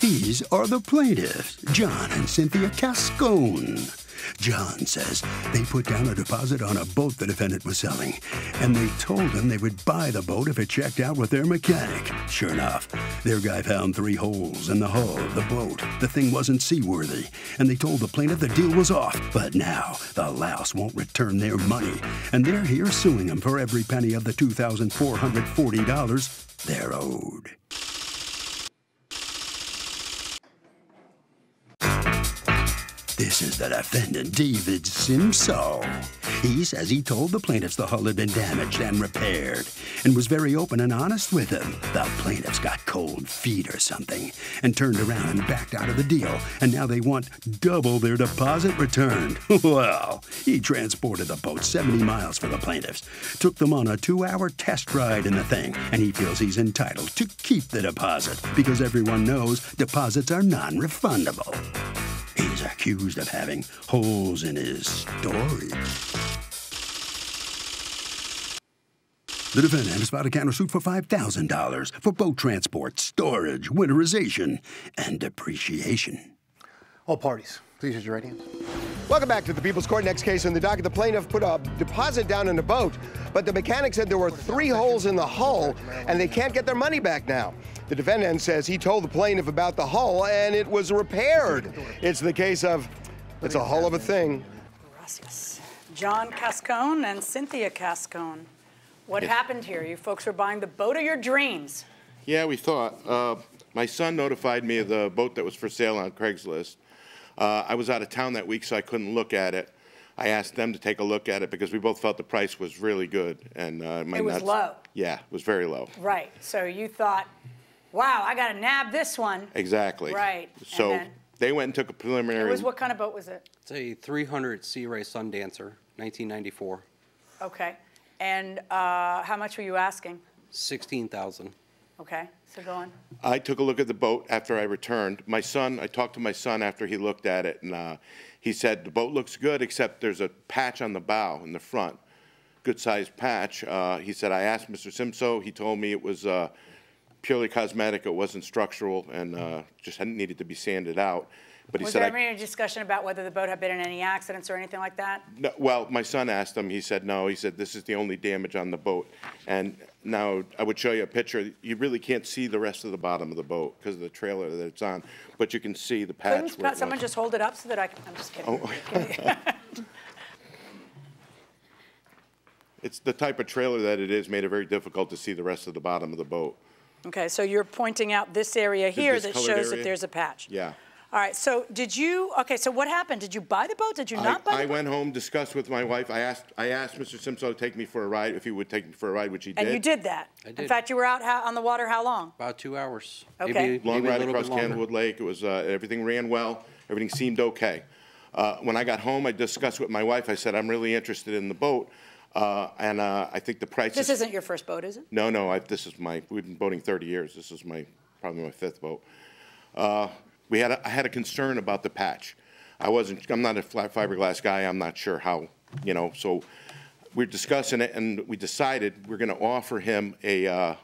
These are the plaintiffs, John and Cynthia Cascone. John says they put down a deposit on a boat the defendant was selling, and they told him they would buy the boat if it checked out with their mechanic. Sure enough, their guy found three holes in the hull of the boat. The thing wasn't seaworthy, and they told the plaintiff the deal was off. But now, the louse won't return their money, and they're here suing them for every penny of the $2,440 they're owed. This is the defendant, David Simso. He says he told the plaintiffs the hull had been damaged and repaired and was very open and honest with them. The plaintiffs got cold feet or something and turned around and backed out of the deal, and now they want double their deposit returned. well, he transported the boat 70 miles for the plaintiffs, took them on a two hour test ride in the thing, and he feels he's entitled to keep the deposit because everyone knows deposits are non refundable. Accused of having holes in his storage. The defendant has filed a countersuit for $5,000 for boat transport, storage, winterization, and depreciation. All parties, please raise your right hands. Welcome back to the People's Court. Next case in the docket. The plaintiff put a deposit down in a boat, but the mechanic said there were three holes in the hull and they can't get their money back now. The defendant says he told the plaintiff about the hull and it was repaired. It's the case of it's a hull of a thing. Gracias. John Cascone and Cynthia Cascone. What happened here? You folks were buying the boat of your dreams. Yeah, we thought. Uh, my son notified me of the boat that was for sale on Craigslist. Uh, I was out of town that week, so I couldn't look at it. I asked them to take a look at it because we both felt the price was really good. And uh, my It was nuts- low. Yeah, it was very low. Right. So you thought, wow, I got to nab this one. Exactly. Right. So then- they went and took a preliminary. It preliminary. was what kind of boat was it? It's a 300 Sea Ray Sundancer, 1994, Okay. And uh, how much were you asking? 16,000. Okay. So go on. I took a look at the boat after I returned. My son, I talked to my son after he looked at it, and uh, he said the boat looks good, except there's a patch on the bow in the front, good-sized patch. Uh, he said I asked Mr. Simso. He told me it was uh, purely cosmetic. It wasn't structural, and uh, just hadn't needed to be sanded out. But he Was said there ever any discussion about whether the boat had been in any accidents or anything like that? no, well, my son asked him. He said no. He said this is the only damage on the boat. And now I would show you a picture. You really can't see the rest of the bottom of the boat because of the trailer that it's on, but you can see the patch. Couldn't someone just hold it up so that I can, I'm just kidding. Oh. It's the type of trailer that it is made it very difficult to see the rest of the bottom of the boat. Okay, so you're pointing out this area here this that colored shows that there's a patch. Yeah. All right, so did you, okay, so what happened? Did you buy the boat? Did you I, not buy I the boat? went home, discussed with my wife. I asked, I asked Mr. Simpson to take me for a ride, if he would take me for a ride, which he did. And you did that? I did. In fact, you were out how, on the water how long? About two hours. Okay. Maybe, Long maybe ride little across. Candlewood Lake. It was, uh, everything ran well. Everything seemed okay. Uh, when I got home, I discussed with my wife. I said, I'm really interested in the boat. Uh, and uh, I think the price This is. isn't your first boat, is it? No, no, I, this is my, we've been boating 30 years. This is my, probably my fifth boat. Uh, we had, a, I had a concern about the patch. I wasn't, I'm not a flat fiberglass guy. I'm not sure how, you know, so we're discussing it and we decided we're going to offer him a uh,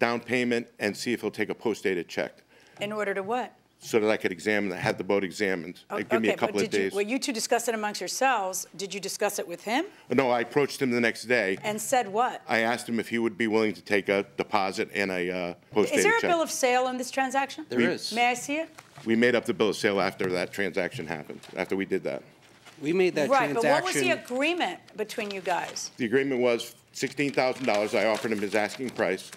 down payment and see if he'll take a post-dated check In order to what? So that I could examine, had the boat examined. O- It'd give me a okay, but couple of did you- days. Well, you two discussed it amongst yourselves. Did you discuss it with him? No, I approached him the next day. And said what? I asked him if he would be willing to take a deposit and a uh, post-dated Is there a check. bill of sale in this transaction? There is. May I see it? We made up the bill of sale after that transaction happened, after we did that. We made that Right, but what was the transaction. agreement between you guys? The agreement was sixteen thousand dollars. I offered him his asking price,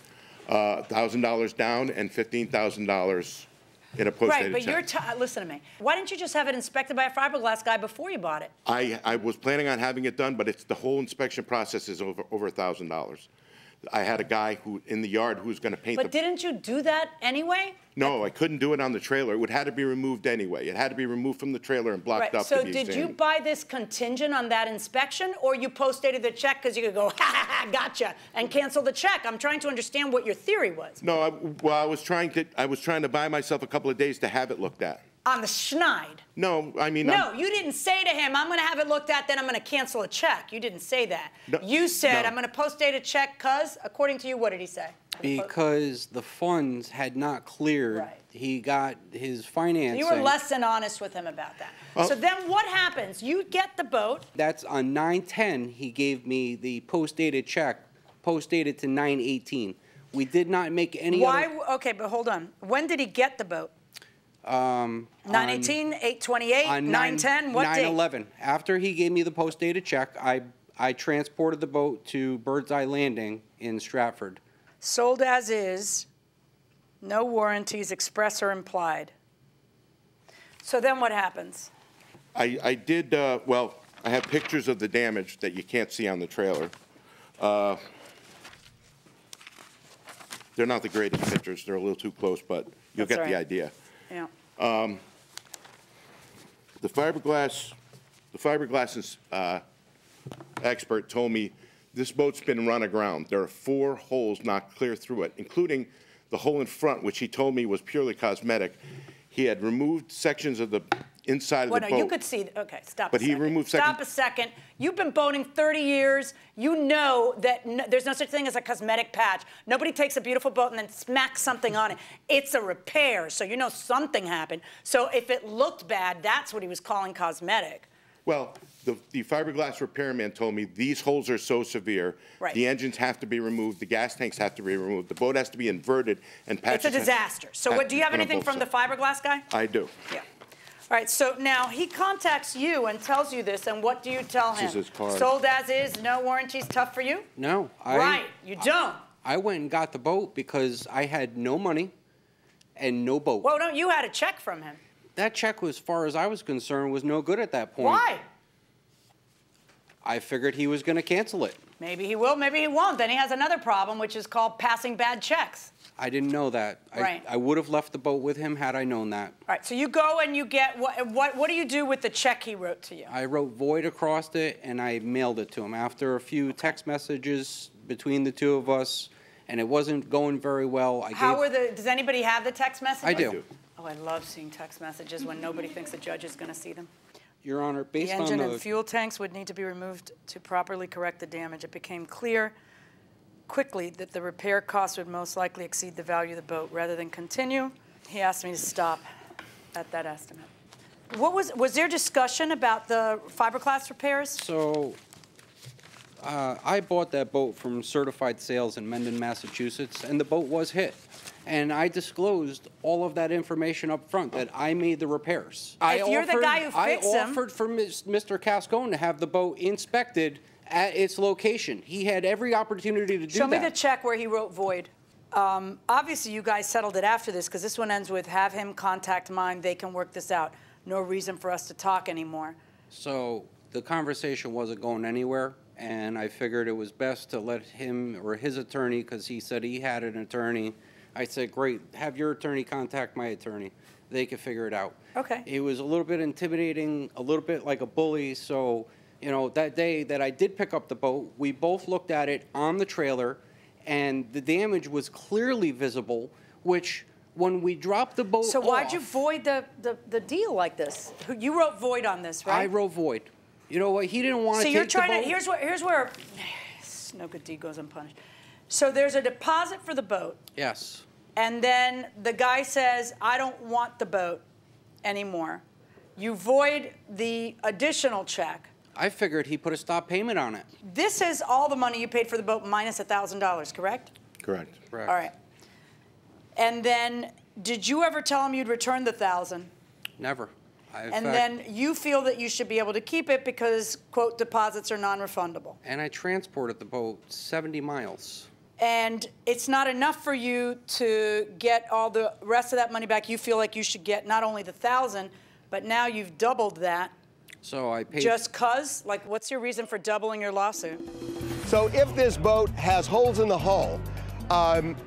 uh, thousand dollars down and fifteen thousand dollars in a Right, post-dated but you're, t- uh, listen to me. Why didn't you just have it inspected by a fiberglass guy before you bought it? I, I was planning on having it done, but it's, the whole inspection process is over, over a thousand dollars. I had a guy who, in the yard, who was gonna paint the. But didn't you do that anyway? No, I couldn't do it on the trailer. It would have to be removed anyway. It had to be removed from the trailer and blocked Right, up so to did you buy this contingent on that inspection, or you post-dated the check because you could go, ha ha ha, gotcha, and cancel the check? I'm trying to understand what your theory was. No, I, well, I was trying to, I was trying to buy myself a couple of days to have it looked at. On the schneid. No, I mean, I'm- No, you didn't say to him, I'm gonna have it looked at, then I'm gonna cancel a check. You didn't say that. No, You said, no. I'm gonna post-date a check, cuz, according to you, what did he say? Because the funds had not cleared. Right. He got his financing. You were less than honest with him about that. Uh, so then what happens? You get the boat. That's on nine ten, he gave me the post dated check, post dated to nine eighteen. We did not make any Why? other. Okay, but hold on. When did he get the boat? Um, 918, 828, on 910, what Nine date? After he gave me the post dated check, I, I transported the boat to Bird's Eye Landing in Stratford. Sold as is, no warranties express or implied. So then what happens? I, I did, uh, well, I have pictures of the damage that you can't see on the trailer. Uh, They're not the greatest pictures, they're a little too close, but you'll That's get the idea. Yeah. The fiberglass, the fiberglass uh, expert told me this boat's been run aground. There are four holes knocked clear through it, including the hole in front, which he told me was purely cosmetic. He had removed sections of the inside of Well, the no, boat. you could see, okay, stop a But he second. removed Stop a second. You've been boating 30 years. You know that n- there's no such thing as a cosmetic patch. Nobody takes a beautiful boat and then smacks something on it. It's a repair, so you know something happened. So if it looked bad, that's what he was calling cosmetic. Well, the, the fiberglass repairman told me these holes are so severe. Right. The engines have to be removed, the gas tanks have to be removed, the boat has to be inverted, and patches. It's a disaster. So what, do you have anything from the fiberglass guy? I do. Yeah. All right, so now he contacts you and tells you this, and what do you tell him? This is his card. Sold as is, no warranties, tough for you? No, I. Right, you don't. I went and got the boat because I had no money and no boat. Well, no, you had a check from him. That check, as far as I was concerned, was no good at that point. Why? I figured he was going to cancel it. Maybe he will, maybe he won't. Then he has another problem, which is called passing bad checks. I didn't know that. Right. I, I would have left the boat with him had I known that. All right, so you go and you get what? What? What do you do with the check he wrote to you? I wrote void across it and I mailed it to him. After a few text messages between the two of us, and it wasn't going very well, I How gave. were the? Does anybody have the text messages? I do. Oh, I love seeing text messages when nobody thinks the judge is going to see them. Your Honor, The based on engine the. and fuel tanks would need to be removed to properly correct the damage. It became clear quickly that the repair cost would most likely exceed the value of the boat. Rather than continue, he asked me to stop at that estimate. What was, was there discussion about the fiberglass repairs? So, uh, I bought that boat from Certified Sales in Mendon, Massachusetts, and the boat was hit. And I disclosed all of that information up front, that I made the repairs. I If you're the offered- guy who fixed I them- offered for Ms- Mr. Cascone to have the boat inspected at its location. He had every opportunity to do Show me the check where he wrote void. Um, obviously, you guys settled it after this because this one ends with have him contact mine. They can work this out. No reason for us to talk anymore. So the conversation wasn't going anywhere, and I figured it was best to let him or his attorney, because he said he had an attorney. I said, great, have your attorney contact my attorney. They can figure it out. Okay. It was a little bit intimidating, a little bit like a bully, so, you know, that day that I did pick up the boat, we both looked at it on the trailer, and the damage was clearly visible, which, when we dropped the boat So why'd you void the, the, the deal like this? You wrote void on this, right? I wrote void. You know what, he didn't want to So you're trying to, here's where, here's where, no good deed goes unpunished. So there's a deposit for the boat, Yes. and then the guy says, I don't want the boat anymore. You void the additional check. I figured he put a stop payment on it. This is all the money you paid for the boat minus $1,000, correct? Correct. Correct. All right. And then, did you ever tell him you'd return the 1000 Never. I, And fact- then you feel that you should be able to keep it because, quote, deposits are non-refundable. And I transported the boat 70 miles. and it's not enough for you to get all the rest of that money back. You feel like you should get not only the thousand, but now you've doubled that. So I paid. Just cause? Like, what's your reason for doubling your lawsuit? So if this boat has holes in the hull, um,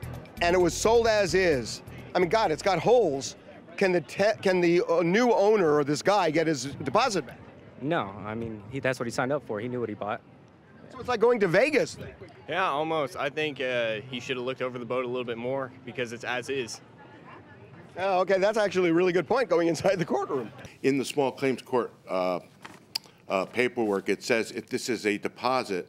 and it was sold as is, I mean, God, it's got holes. Can the te- can the uh, new owner or this guy get his deposit back? No, I mean, he, that's what he signed up for. He knew what he bought. So it's like going to Vegas. Yeah, almost. I think uh, he should have looked over the boat a little bit more because it's as is. Oh, okay, that's actually a really good point going inside the courtroom. In the small claims court uh, uh, paperwork, it says if this is a deposit,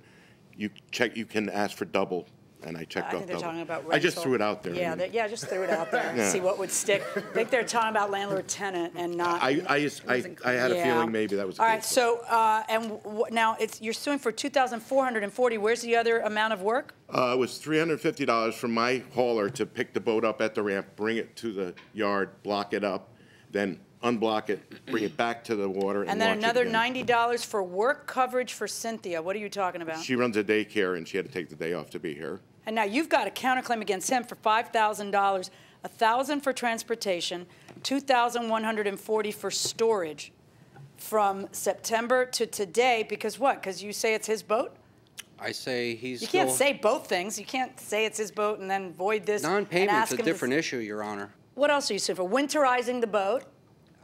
you check, you can ask for double and I checked I off think they're double. talking about rental. I just threw it out there. Yeah, I mean, they- yeah, just threw it out there, Yeah. see what would stick. I think they're talking about landlord-tenant and not. I, I, just- I, I had a Yeah. feeling maybe that was the All right, case. so, uh, and w- now, it's, you're suing for 2,440, where's the other amount of work? Uh, it was three hundred fifty dollars from my hauler to pick the boat up at the ramp, bring it to the yard, block it up, then unblock it, bring it back to the water and And then launch it another again. ninety dollars for work coverage for Cynthia, what are you talking about? She runs a daycare and she had to take the day off to be here. And now you've got a counterclaim against him for five thousand dollars, a thousand for transportation, two thousand one hundred and forty for storage from September to today, because what? Because you say it's his boat? I say he's You can't say both things. You can't say it's his boat and then void this Non-payment's ask a different issue, Your Honor. What else are you suing for? Winterizing the boat?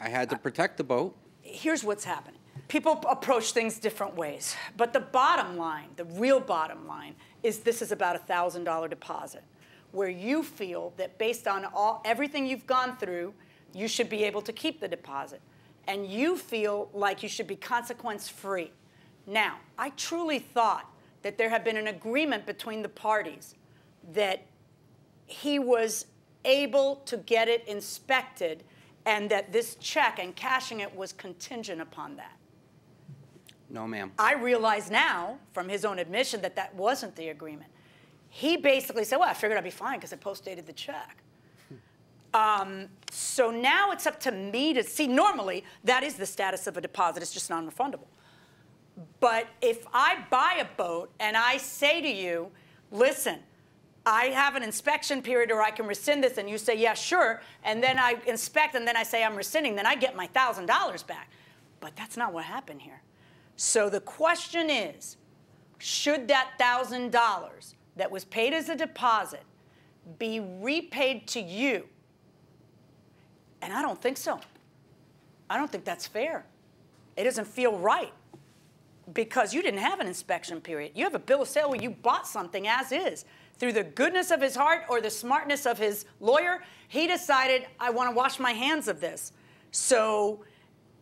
I had to protect the boat. here's what's happening. People approach things different ways, but the bottom line, the real bottom line, is this is about a thousand dollar deposit, where you feel that based on all everything you've gone through, you should be able to keep the deposit, and you feel like you should be consequence free. Now, I truly thought that there had been an agreement between the parties that he was able to get it inspected and that this check and cashing it was contingent upon that. No, ma'am. I realize now from his own admission that that wasn't the agreement. He basically said, Well, I figured I'd be fine because I post dated the check. Um, so now it's up to me to see. Normally, that is the status of a deposit, it's just non refundable. But if I buy a boat and I say to you, listen, I have an inspection period or I can rescind this, and you say, yeah, sure, and then I inspect and then I say I'm rescinding, then I get my $1,000 back. But that's not what happened here. So the question is should that $1,000 that was paid as a deposit be repaid to you? And I don't think so. I don't think that's fair. It doesn't feel right because you didn't have an inspection period. You have a bill of sale where you bought something as is. Through the goodness of his heart or the smartness of his lawyer, he decided, I want to wash my hands of this. So,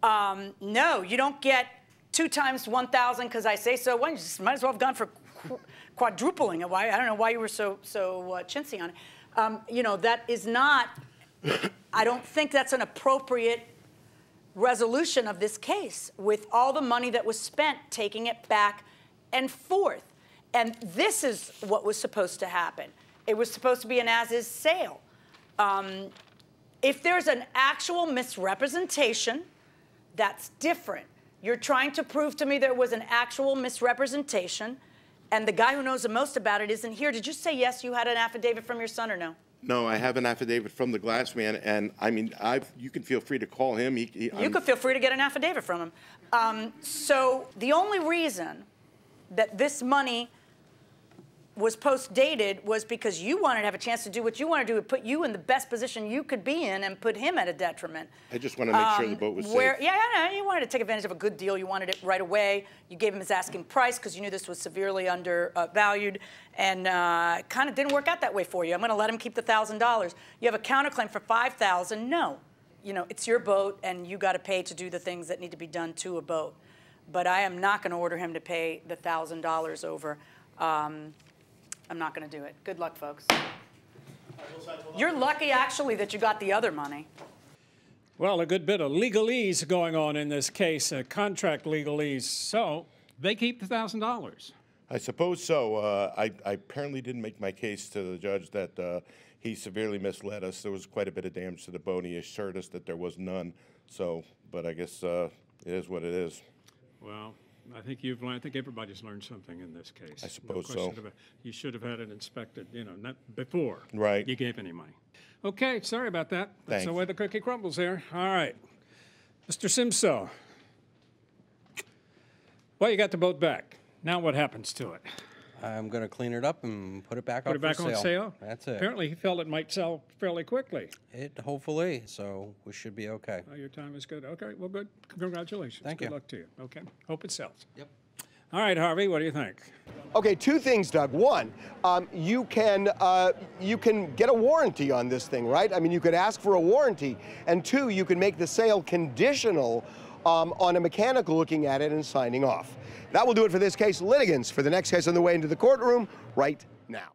um, no, you don't get two times 1,000 because I say so. Well, you might as well have gone for qu- quadrupling it. Why? I don't know why you were so, so uh, chintzy on it. Um, you know, that is not, I don't think that's an appropriate resolution of this case with all the money that was spent taking it back and forth. And this is what was supposed to happen. It was supposed to be an as is sale. Um, if there's an actual misrepresentation, that's different. You're trying to prove to me there was an actual misrepresentation, and the guy who knows the most about it isn't here. Did you say yes, you had an affidavit from your son or no? No, I have an affidavit from the glass man, and I mean, I've, you can feel free to call him. He, he, You could feel free to get an affidavit from him. Um, so the only reason that this money was post-dated was because you wanted to have a chance to do what you want to do, put you in the best position you could be in, and put him at a detriment. I just want to make sure the boat was Where, safe. yeah, yeah, you wanted to take advantage of a good deal. You wanted it right away. You gave him his asking price because you knew this was severely undervalued, and uh, kind of didn't work out that way for you. I'm going to let him keep the thousand dollars. You have a counterclaim for five thousand. No, you know it's your boat, and you got to pay to do the things that need to be done to a boat. But I am not going to order him to pay the thousand dollars over. Um, I'm not going to do it. Good luck, folks. You're lucky, actually, that you got the other money. Well, a good bit of legalese going on in this case, uh, contract legalese. So they keep the thousand dollars. I suppose so. Uh, I, I apparently didn't make my case to the judge that uh, he severely misled us. There was quite a bit of damage to the boat. He assured us that there was none. So, but I guess uh, it is what it is. Well, I think you've learned. I think everybody's learned something in this case. I suppose no so. about- You should have had it inspected, you know, not before Right. you gave any money. Okay, sorry about that. That's the way the cookie crumbles here. All right, Mr. Simso. Well, you got the boat back. Now what happens to it? I'm going to clean it up and put it back Put up it back for on sale? That's it. Apparently, he felt it might sell fairly quickly. It hopefully, so we should be okay. Oh, your time is good. Okay, well, good. Congratulations. Thank good you. luck to you. Okay, hope it sells. Yep. All right, Harvey, what do you think? Okay, two things, Doug. One, um, you can uh, you can get a warranty on this thing, right? I mean, you could ask for a warranty, and two, you can make the sale conditional um, on a mechanical looking at it and signing off. That will do it for this case. Litigants for the next case on the way into the courtroom right now.